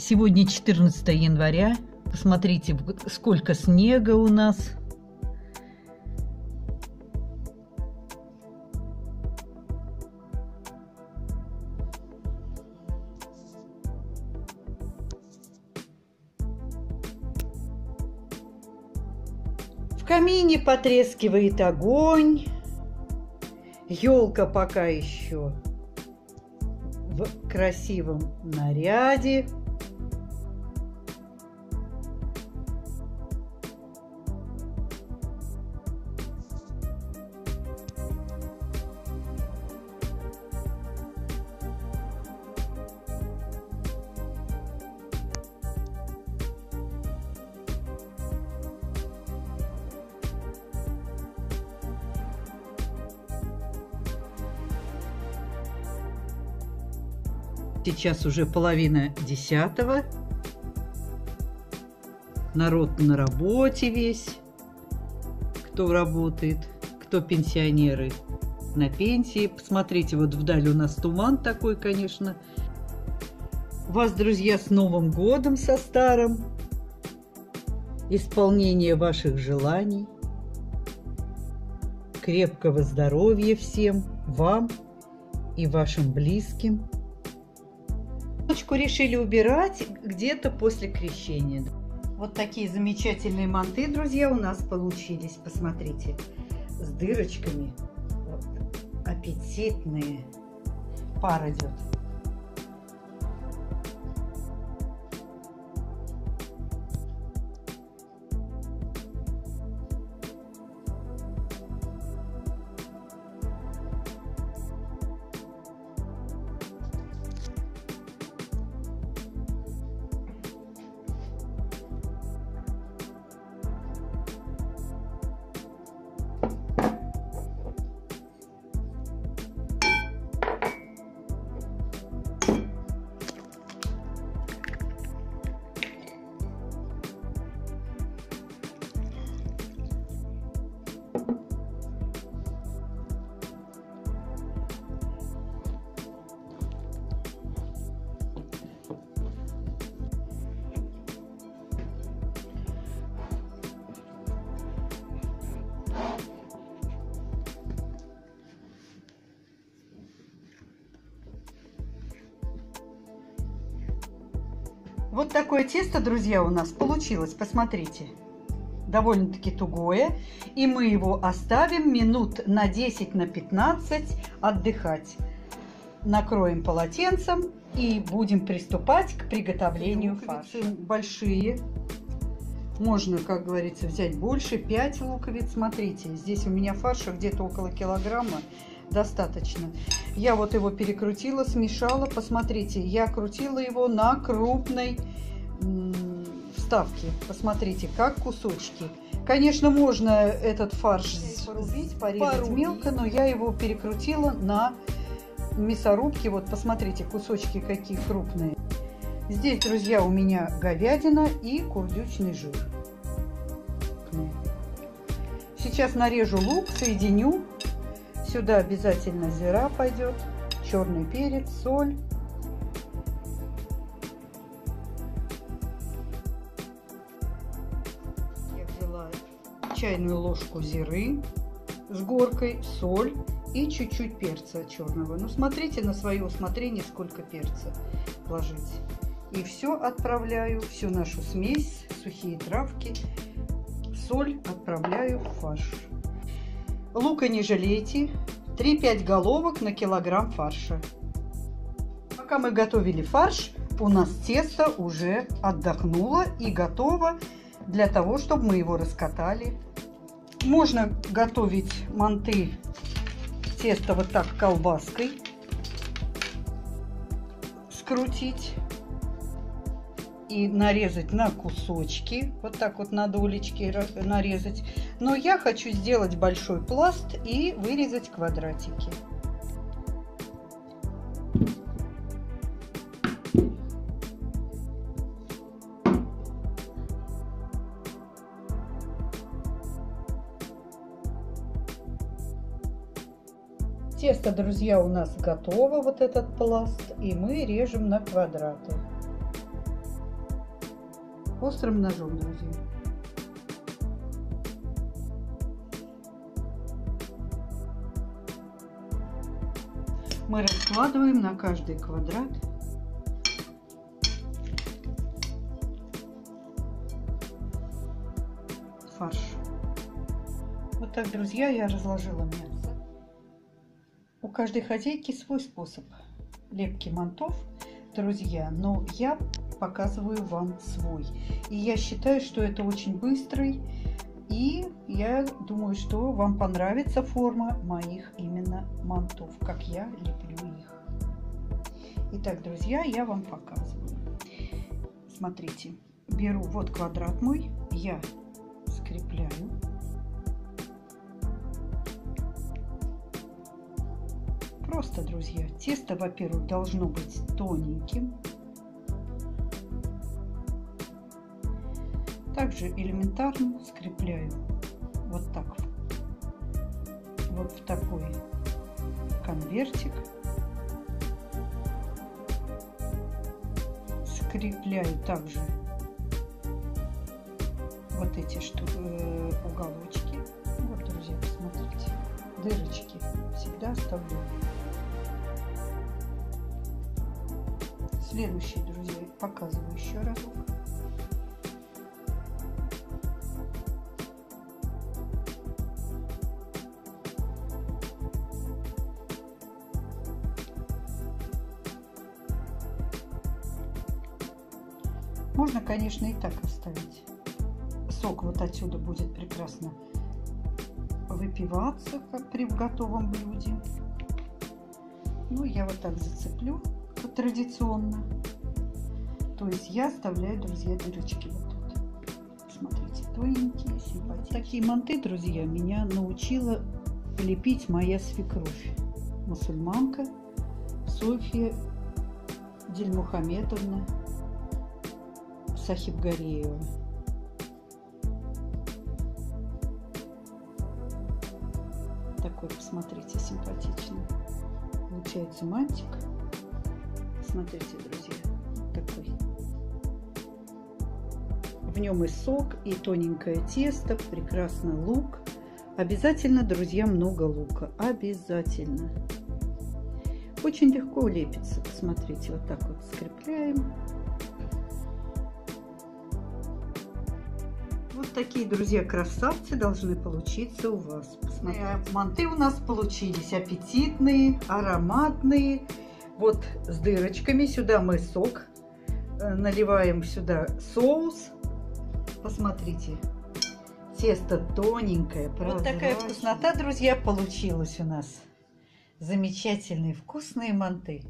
Сегодня 14 января. Посмотрите, сколько снега у нас. В камине потрескивает огонь. Елка пока еще в красивом наряде. Сейчас уже половина десятого. Народ на работе весь, кто работает, кто пенсионеры на пенсии. Посмотрите, вот вдали у нас туман такой, конечно. Вас, друзья, с Новым годом, со старым. Исполнение ваших желаний. Крепкого здоровья всем, вам и вашим близким. Ночку решили убирать где-то после крещения. Вот такие замечательные манты, друзья, у нас получились. Посмотрите, с дырочками. Вот, аппетитные. Пар идет. Вот такое тесто, друзья, у нас получилось. Посмотрите. Довольно-таки тугое. И мы его оставим минут на 10, на 15 отдыхать. Накроем полотенцем и будем приступать к приготовлению фарша. Большие. Можно, как говорится, взять больше. 5 луковиц. Смотрите, здесь у меня фарша где-то около килограмма достаточно. Я вот его перекрутила, смешала. Посмотрите, я крутила его на крупной вставке. Посмотрите, как кусочки. Конечно, можно этот фарш порубить, порезать порубить. мелко, но я его перекрутила на мясорубке. Вот посмотрите, кусочки какие крупные. Здесь, друзья, у меня говядина и курдючный жир. Сейчас нарежу лук, соединю Сюда обязательно зира пойдет, черный перец, соль. Чайную ложку зиры с горкой, соль и чуть-чуть перца черного. Ну, смотрите на свое усмотрение, сколько перца ложить. И все отправляю, всю нашу смесь, сухие травки, соль отправляю в фарш. Лука не жалейте. 3-5 головок на килограмм фарша. Пока мы готовили фарш, у нас тесто уже отдохнуло и готово для того, чтобы мы его раскатали. Можно готовить манты тесто вот так колбаской, скрутить и нарезать на кусочки. Вот так вот на долечки нарезать. Но я хочу сделать большой пласт и вырезать квадратики. Тесто, друзья, у нас готово, вот этот пласт, и мы режем на квадраты. острым ножом, друзья. Мы раскладываем на каждый квадрат фарш. Вот так, друзья, я разложила мясо. У каждой хозяйки свой способ лепки мантов, друзья, но я показываю вам свой. И я считаю, что это очень быстрый, и я думаю, что вам понравится форма моих именно мантов, как я леплю их. Итак, друзья, я вам показываю. Смотрите, беру вот квадрат мой, я скрепляю Просто, друзья, тесто, во-первых, должно быть тоненьким. Также элементарно скрепляю вот так. Вот в такой конвертик. Скрепляю также вот эти что э, уголочки. Вот, друзья, посмотрите. Дырочки всегда оставляю. Следующий, друзья, показываю еще разок. Можно, конечно, и так оставить. Сок вот отсюда будет прекрасно выпиваться, как при готовом блюде. Ну, я вот так зацеплю традиционно. То есть я оставляю, друзья, дырочки вот тут. Смотрите, тоненькие, симпатичные. Такие манты, друзья, меня научила лепить моя свекровь. Мусульманка Софья Дельмухаметовна Сахибгареева. Такой, посмотрите, симпатичный. Получается мантик. Смотрите, друзья, такой. В нем и сок, и тоненькое тесто, прекрасно лук. Обязательно, друзья, много лука. Обязательно. Очень легко лепится. Посмотрите, вот так вот скрепляем. Вот такие, друзья, красавцы должны получиться у вас. Посмотрите. Манты у нас получились аппетитные, ароматные. Вот с дырочками. Сюда мы сок э, наливаем сюда соус. Посмотрите. Тесто тоненькое, Вот такая вкуснота, друзья, получилась у нас. Замечательные вкусные манты.